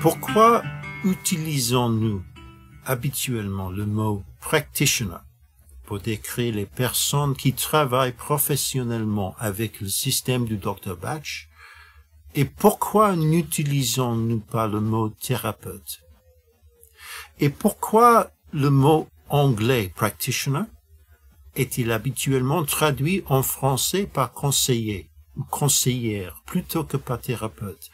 Pourquoi utilisons-nous habituellement le mot practitioner pour décrire les personnes qui travaillent professionnellement avec le système du Dr. Batch? Et pourquoi n'utilisons-nous pas le mot thérapeute? Et pourquoi le mot anglais practitioner est-il habituellement traduit en français par conseiller ou conseillère plutôt que par thérapeute?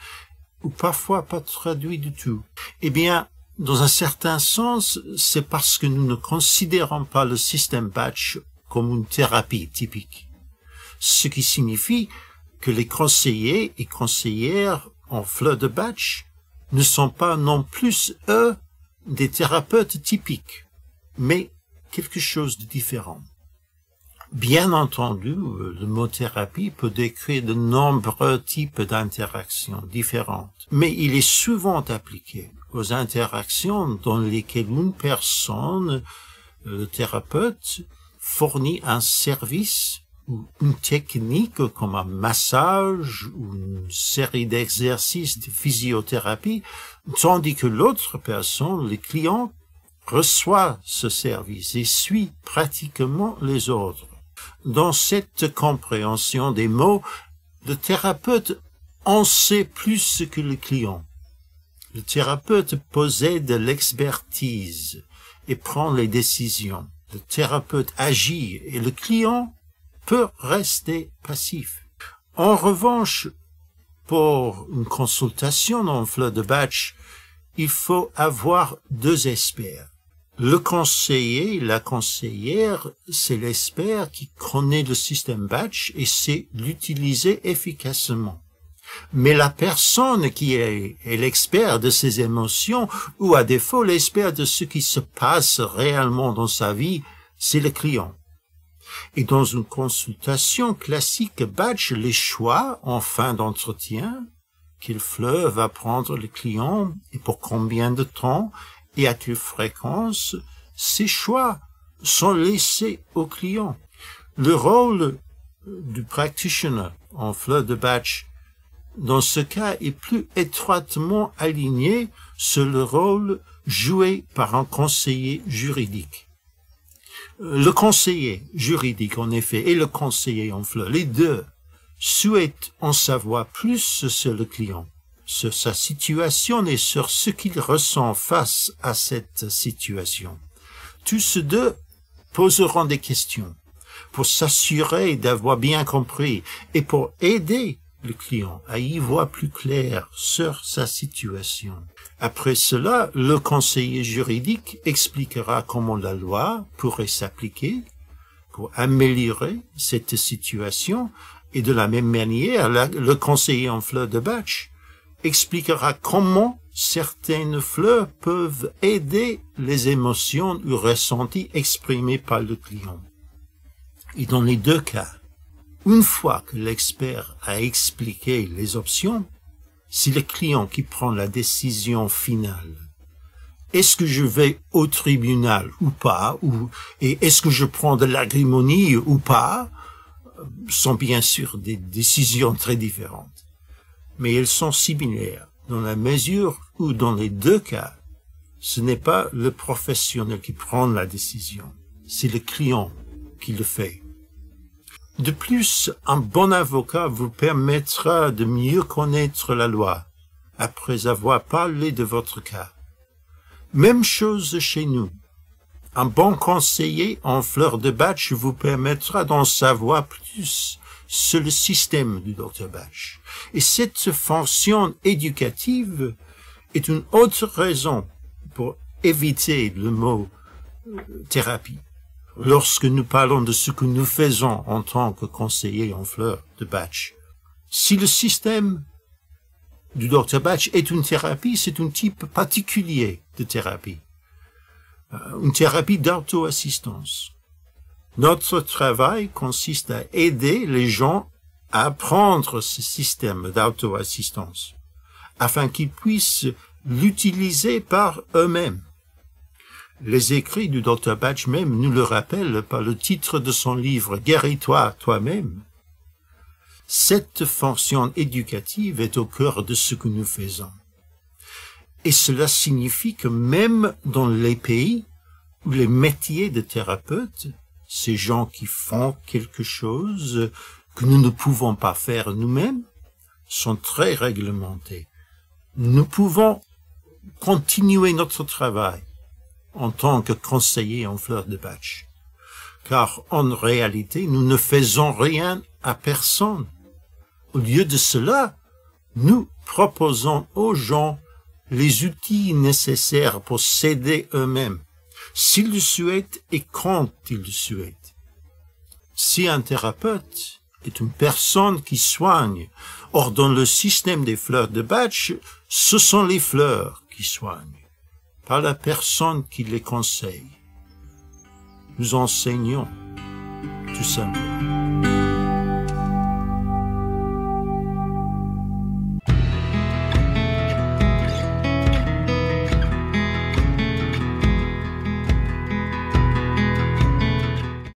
Ou parfois pas traduit du tout Eh bien, dans un certain sens, c'est parce que nous ne considérons pas le système batch comme une thérapie typique. Ce qui signifie que les conseillers et conseillères en fleur de batch ne sont pas non plus, eux, des thérapeutes typiques, mais quelque chose de différent. Bien entendu, le mot thérapie peut décrire de nombreux types d'interactions différentes, mais il est souvent appliqué aux interactions dans lesquelles une personne, le thérapeute, fournit un service ou une technique comme un massage ou une série d'exercices de physiothérapie, tandis que l'autre personne, le client, reçoit ce service et suit pratiquement les ordres. Dans cette compréhension des mots, le thérapeute en sait plus que le client. Le thérapeute possède l'expertise et prend les décisions. Le thérapeute agit et le client peut rester passif. En revanche, pour une consultation en fleur de batch, il faut avoir deux experts. Le conseiller, la conseillère, c'est l'expert qui connaît le système batch et sait l'utiliser efficacement. Mais la personne qui est, est l'expert de ses émotions, ou à défaut l'expert de ce qui se passe réellement dans sa vie, c'est le client. Et dans une consultation classique batch, les choix en fin d'entretien, quel fleuve va prendre le client et pour combien de temps et à quelle fréquence ces choix sont laissés au client. Le rôle du practitioner en fleur de batch dans ce cas est plus étroitement aligné sur le rôle joué par un conseiller juridique. Le conseiller juridique, en effet, et le conseiller en fleur, les deux, souhaitent en savoir plus sur le client sur sa situation et sur ce qu'il ressent face à cette situation. Tous deux poseront des questions pour s'assurer d'avoir bien compris et pour aider le client à y voir plus clair sur sa situation. Après cela, le conseiller juridique expliquera comment la loi pourrait s'appliquer pour améliorer cette situation et de la même manière, le conseiller en fleur de batch expliquera comment certaines fleurs peuvent aider les émotions ou ressentis exprimés par le client. Et dans les deux cas, une fois que l'expert a expliqué les options, c'est le client qui prend la décision finale. Est-ce que je vais au tribunal ou pas, ou, et est-ce que je prends de l'agrimonie ou pas, sont bien sûr des décisions très différentes mais elles sont similaires dans la mesure où dans les deux cas, ce n'est pas le professionnel qui prend la décision, c'est le client qui le fait. De plus, un bon avocat vous permettra de mieux connaître la loi après avoir parlé de votre cas. Même chose chez nous. Un bon conseiller en fleur de batch vous permettra d'en savoir plus sur le système du Dr. Bach. Et cette fonction éducative est une autre raison pour éviter le mot euh, thérapie. Lorsque nous parlons de ce que nous faisons en tant que conseiller en fleurs de Bach, si le système du Dr. Bach est une thérapie, c'est un type particulier de thérapie. Euh, une thérapie d'auto-assistance. Notre travail consiste à aider les gens à apprendre ce système d'auto-assistance afin qu'ils puissent l'utiliser par eux-mêmes. Les écrits du Dr. Batch même nous le rappellent par le titre de son livre Guéris-toi toi-même. Cette fonction éducative est au cœur de ce que nous faisons. Et cela signifie que même dans les pays où les métiers de thérapeute, ces gens qui font quelque chose que nous ne pouvons pas faire nous-mêmes, sont très réglementés. Nous pouvons continuer notre travail en tant que conseiller en fleurs de batch. Car en réalité, nous ne faisons rien à personne. Au lieu de cela, nous proposons aux gens les outils nécessaires pour s'aider eux-mêmes, s'ils le souhaitent et quand ils le souhaitent. Si un thérapeute est une personne qui soigne, or dans le système des fleurs de batch, ce sont les fleurs qui soignent, pas la personne qui les conseille. Nous enseignons, tout simplement.